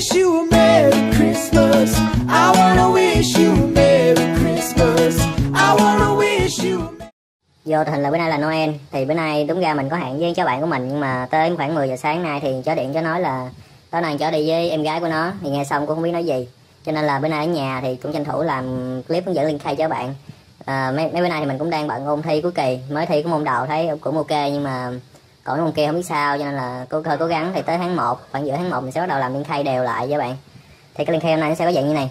wish you a Merry Christmas. I wanna wish you a Merry Christmas. I wanna wish you a Vô tình là bữa nay là Noel Thì bữa nay đúng ra mình có hẹn với cháu bạn của mình Nhưng mà tới khoảng 10 giờ sáng nay thì cháu điện cho nói là Tối nay cháu đi với em gái của nó Thì nghe xong cũng không biết nói gì Cho nên là bữa nay ở nhà thì cũng tranh thủ làm clip hướng dẫn liên khai cho bạn à, mấy, mấy bữa nay thì mình cũng đang bận ôn thi cuối kỳ Mới thi của môn đầu thấy cũng ok nhưng mà còn cái môn kia không biết sao Cho nên là cô hơi cố gắng thì tới tháng 1 Khoảng giữa tháng 1 mình sẽ bắt đầu làm liên khay đều lại với bạn. Thì cái liên khay hôm nay nó sẽ có dạng như này.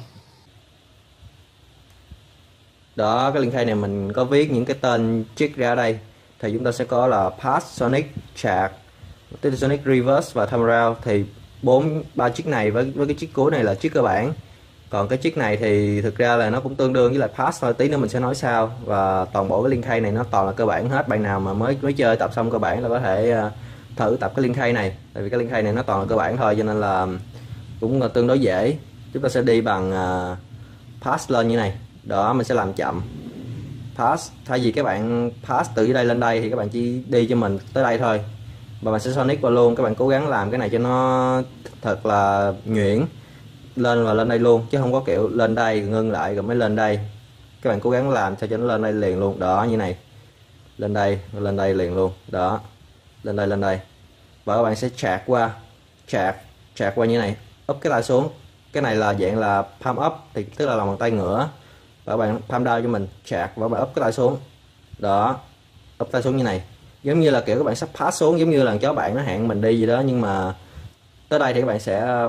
Đó cái liên khay này mình có viết những cái tên chiếc ra đây. Thì chúng ta sẽ có là Pass, Sonic, Chart, Sonic Reverse và Time Around thì bốn ba chiếc này với với cái chiếc cuối này là chiếc cơ bản còn cái chiếc này thì thực ra là nó cũng tương đương với lại pass thôi, tí nữa mình sẽ nói sao và toàn bộ cái liên khay này nó toàn là cơ bản hết. Bạn nào mà mới mới chơi tập xong cơ bản là có thể ờ, thử tập cái liên khay này. Tại vì cái liên khay này nó toàn là cơ bản thôi, cho nên là cũng là tương đối dễ. Chúng ta sẽ đi bằng ờ, pass lên như này. Đó, mình sẽ làm chậm. Pass, thay vì các bạn pass từ dưới đây lên đây thì các bạn chỉ đi cho mình tới đây thôi. Và mình sẽ sonic vào luôn. Các bạn cố gắng làm cái này cho nó thật là nhuyễn lên và lên đây luôn, chứ không có, kiểu, lên đây, ngưng lại rồi mới lên đây. Các bạn cố gắng làm sao cho nó lên đây liền luôn. Đó, như này. Lên đây lên đây liền luôn. Đó. Lên đây lên đây. Và các bạn sẽ chạc qua chạc chạc qua như này. Úp cái tay xuống. Cái này là dạng là palm up, thì tức là lòng bàn tay ngửa. Và các bạn palm down cho mình chạc và các bạn úp cái tay xuống. Đó. Úp tay xuống như này. Giống như là, kiểu, các bạn sắp pass xuống, giống như là chó bạn nó hẹn mình đi gì đó, nhưng mà tới đây thì các bạn sẽ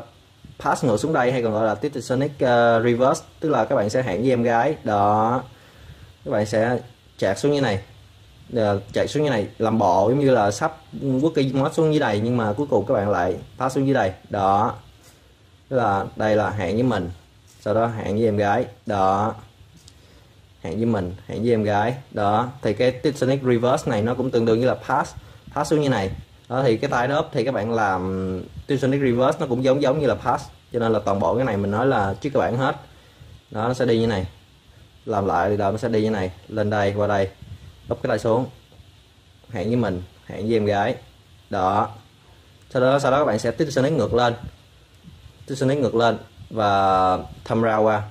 pass ngược xuống đây hay còn gọi là Titanic uh, ờ, reverse tức là các bạn sẽ hẹn với em gái. Đó. Các bạn sẽ chạc xuống như này. Ờ, Chạy xuống như này làm bộ giống như là sắp quốc kỳ mót xuống dưới đây nhưng mà cuối cùng các bạn lại pass xuống dưới đây. Đó. Tức là đây là hẹn với mình. Sau đó hẹn với em gái. Đó. Hẹn với mình hẹn với em gái. Đó. Thì cái Titanic reverse này nó cũng tương đương như là pass pass xuống như này. Đó thì cái tay đó thì các bạn làm Titanic reverse nó cũng giống giống như là pass cho nên là toàn bộ cái này mình nói là trước các bạn hết. Đó nó sẽ đi như này. Làm lại thì đợi nó sẽ đi như này. Lên đây qua đây. Úp cái tay xuống. Hẹn với mình. Hẹn với em gái. Đó. Sau đó sau đó các bạn sẽ tiếp Titanic ngược lên. Titanic ngược lên và thăm ra qua.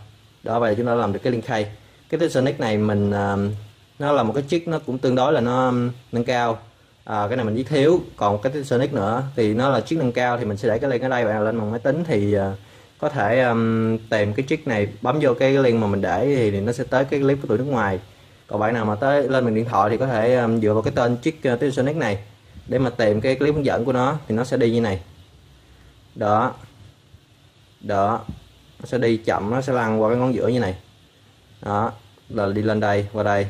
Đó vậy chúng ta làm được cái link khay cái Titanic này mình uh, nó là một cái chiếc nó cũng tương đối là nó nâng cao à, cái này mình chỉ thiếu. Còn cái Sonic nữa thì nó là chiếc nâng cao thì mình sẽ để cái link ở đây bạn nào lên bằng máy tính. Thì uh, có thể um, tìm cái chiếc này bấm vô cái link mà mình để thì, thì nó sẽ tới cái clip của tụi nước ngoài. Còn bạn nào mà tới lên bằng điện thoại thì có thể um, dựa vào cái tên chiếc uh, ờ, Sonic này để mà tìm cái clip hướng dẫn của nó thì nó sẽ đi như này. Đó. Đó. Nó sẽ đi chậm nó sẽ lăn qua cái ngón giữa như này. Đó. Là đi lên đây qua đây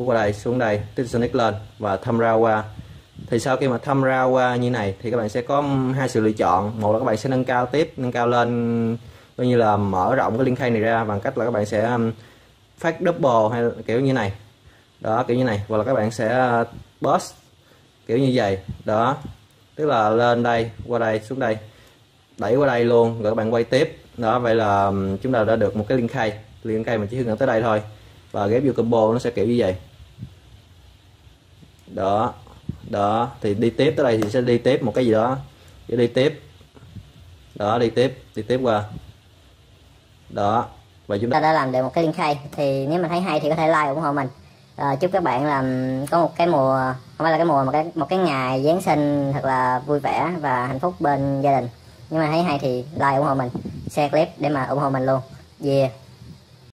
bước qua đây xuống đây tiếp Sonic lên và thăm ra qua thì sau khi mà thăm ra qua như này thì các bạn sẽ có hai sự lựa chọn. Một là các bạn sẽ nâng cao tiếp, nâng cao lên, coi như là mở rộng cái liên khay này ra bằng cách là các bạn sẽ um, phát double hay kiểu như này. Đó, kiểu như này. Hoặc là các bạn sẽ uh, burst boss kiểu như vậy. Đó, tức là lên đây, qua đây, xuống đây. Đẩy qua đây luôn, rồi các bạn quay tiếp. Đó, vậy là um, chúng ta đã được một cái liên khay liên khay mình chỉ hướng dẫn tới đây thôi. Và ghép vô combo nó sẽ kiểu như vậy đó đó thì đi tiếp tới đây thì sẽ đi tiếp một cái gì đó. Sẽ đi tiếp đó đi tiếp đi tiếp qua. Đó và chúng ta đã làm được một cái link hay. Thì nếu mà thấy hay thì có thể like ủng hộ mình. À, chúc các bạn làm có một cái mùa không phải là cái mùa mà cái một cái ngày giáng sinh thật là vui vẻ và hạnh phúc bên gia đình. Nhưng mà thấy hay thì like ủng hộ mình. Share clip để mà ủng hộ mình luôn. Yeah.